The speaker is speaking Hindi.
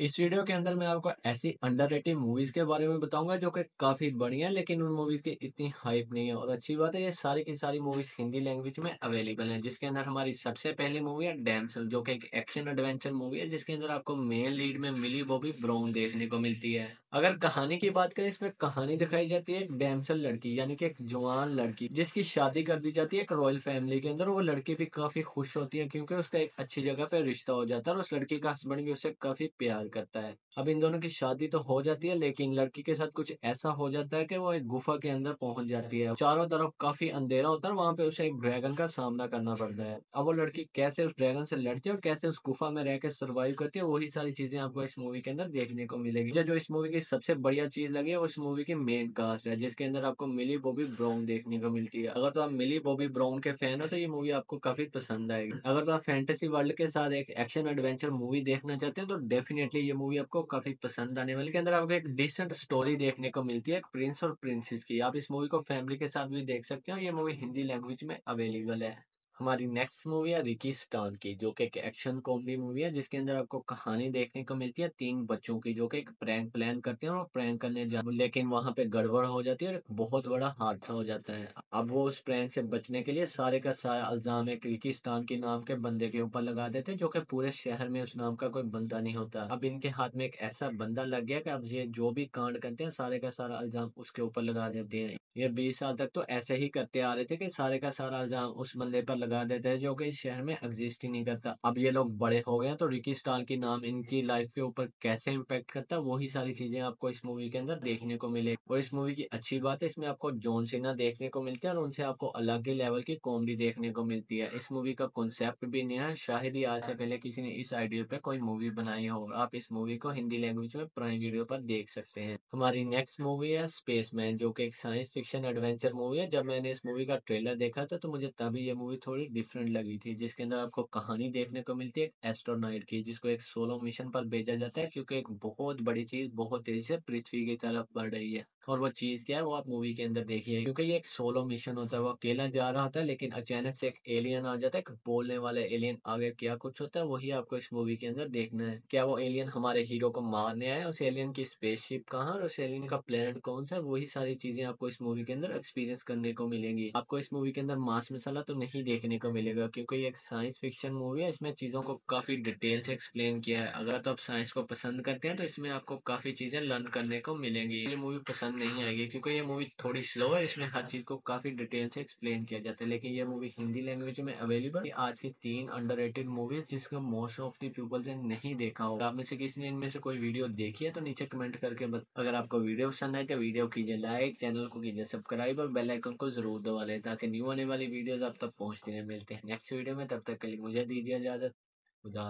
इस वीडियो के अंदर मैं आपको ऐसी अंडररेटेड मूवीज़ के बारे में बताऊँगा जो कि काफ़ी बढ़िया है, लेकिन उन मूवीज़ की इतनी हाइप नहीं है। और अच्छी बात है, ये सारी की सारी मूवीज़ हिंदी लैंग्वेज में अवेलेबल हैं, जिसके अंदर हमारी सबसे पहली मूवी है डैमसल जो कि एक एक्शन एडवेंचर मूवी है, जिसके अंदर आपको मेन लीड में मिली बॉबी ब्राउन देखने को मिलती है। अगर कहानी की बात करें, इसमें कहानी दिखाई जाती है डैमसल लड़की, यानी कि एक जवान लड़की, जिसकी शादी कर दी जाती है एक रॉयल फैमिली के अंदर वो लड़की भी काफ़ी खुश होती है, क्योंकि उसका एक अच्छी जगह पे रिश्ता हो जाता है, और उस लड़की का हस्बैंड भी उससे काफ़ी प्यार करता है। अब इन दोनों की शादी तो हो जाती है, लेकिन लड़की के साथ कुछ ऐसा हो जाता है कि वो एक गुफा के अंदर पहुँच जाती है। चारों तरफ़ काफ़ी अंधेरा होता है वहाँ पे उसे एक ड्रैगन का सामना करना पड़ता है। अब वो लड़की कैसे उस ड्रैगन से लड़ती है और कैसे उस गुफा में रहकर सर्वाइव करती है, वही सारी चीज़ें आपको इस मूवी के अंदर देखने को मिलेगी। जो इस मूवी की सबसे बढ़िया चीज़ लगी है, वो इस मूवी की मेन कास्ट है, जिसके अंदर आपको मिली बॉबी ब्राउन देखने को मिलती है। अगर तो आप मिली बॉबी ब्राउन के फ़ैन हो तो ये मूवी आपको काफ़ी पसंद आएगी। अगर तो आप फैंटेसी वर्ल्ड के साथ एक एक्शन एडवेंचर मूवी देखना चाहते हैं तो डेफिनेटली ये मूवी आपको काफ़ी पसंद आने वाली के अंदर आपको एक डिसेंट स्टोरी देखने को मिलती है प्रिंस और प्रिंसेस की। आप इस मूवी को फैमिली के साथ भी देख सकते हो, ये मूवी हिंदी लैंग्वेज में अवेलेबल है। हमारी नेक्स्ट मूवी है रिकी स्टॉन की, जो कि एक एक्शन कॉमेडी मूवी है, जिसके अंदर आपको कहानी देखने को मिलती है तीन बच्चों की, जो कि एक प्रैंक प्लान करते हैं और प्रैंक करने जा लेकिन वहाँ पे गड़बड़ हो जाती है और एक बहुत बड़ा हादसा हो जाता है। अब वो उस प्रैंक से बचने के लिए सारे का सारा इल्ज़ाम एक रिकी स्टान के नाम के बंदे के ऊपर लगा देते हैं, जो कि पूरे शहर में उस नाम का कोई बंदा नहीं होता। अब इनके हाथ में एक ऐसा बंदा लग गया कि अब ये जो भी कांड करते हैं, सारे का सारा इल्ज़ाम उसके ऊपर लगा देते हैं। ये बीस साल तक तो ऐसे ही करते आ रहे थे कि सारे का सारा इल्ज़ाम उस बंदे पर देते हैं, जो कि इस शहर में एग्जिस्ट ही नहीं करता। अब ये लोग बड़े हो गए तो रिकी स्टार की नाम, इनकी लाइफ के ऊपर कैसे इम्पेक्ट करता है, वही सारी चीज़ें आपको इस मूवी के अंदर देखने को मिले। और इस मूवी की अच्छी बात है, इसमें आपको जॉन सीना देखने को मिलती है और उनसे आपको अलग ही लेवल की कॉमेडी देखने को मिलती है। इस मूवी का कॉन्सेप्ट भी नया है, शायद ही आज से पहले किसी ने इस आइडिया पे कोई मूवी बनाई हो आप इस मूवी को हिंदी लैंग्वेज में प्राइम वीडियो पर देख सकते हैं। हमारी नेक्स्ट मूवी है स्पेस मैन जो की एक साइंस फिक्शन एडवेंचर मूवी है। जब मैंने इस मूवी का ट्रेलर देखा था तो मुझे तभी ये मूवी थोड़ी डिफरेंट लगी थी, जिसके अंदर आपको कहानी देखने को मिलती है एक एस्ट्रोनाइट की, जिसको एक सोलो मिशन पर भेजा जाता है, क्योंकि एक बहुत बड़ी चीज़ बहुत तेज़ी से पृथ्वी की तरफ़ बढ़ रही है। और वो चीज़ क्या है, वो आप मूवी के अंदर देखिए, क्योंकि ये एक सोलो मिशन होता है, वो अकेला जा रहा है, लेकिन अचानक से एक एलियन आ जाता है, एक बोलने वाला एलियन आगे क्या कुछ होता है, वही आपको इस मूवी के अंदर देखना है। क्या वो एलियन हमारे हीरो को मारने आए उस एलियन की स्पेसशिप कहाँ और उस एलियन का प्लेनेट कौन सा वही सारी चीज़ें आपको इस मूवी के अंदर एक्सपीरियंस करने को मिलेंगी। आपको इस मूवी के अंदर मास मसाला तो नहीं देखने को मिलेगा, क्योंकि ये एक साइंस फिक्शन मूवी है, इसमें चीज़ों को काफ़ी डिटेल से एक्सप्लेन किया है। अगर तो आप साइंस को पसंद करते हैं तो इसमें आपको काफ़ी चीज़ें लर्न करने को मिलेंगी। ये मूवी पसंद नहीं आएगी क्योंकि ये मूवी थोड़ी स्लो है, इसमें हर चीज़ को काफ़ी डिटेल से एक्सप्लेन किया जाता है, लेकिन ये मूवी हिंदी लैंग्वेज में अवेलेबल आज की तीन अंडर मूवीज़ जिसका मोस्ट ऑफ़ द पीपल ने नहीं देखा होगा। आप में से किसी ने इनमें से कोई वीडियो देखी है तो नीचे कमेंट करके बत... अगर आपको वीडियो पसंद आए तो वीडियो कीजिए लाइक चैनल को कीजिए सब्सक्राइब और बेल आइकन को ज़रूर दबा लें ताकि न्यू आने वाली वीडियोस आप तक पहुँचती रहे। मिलते हैं नेक्स्ट वीडियो में, तब तक के लिए मुझे दीजिए इजाज़त। खुदा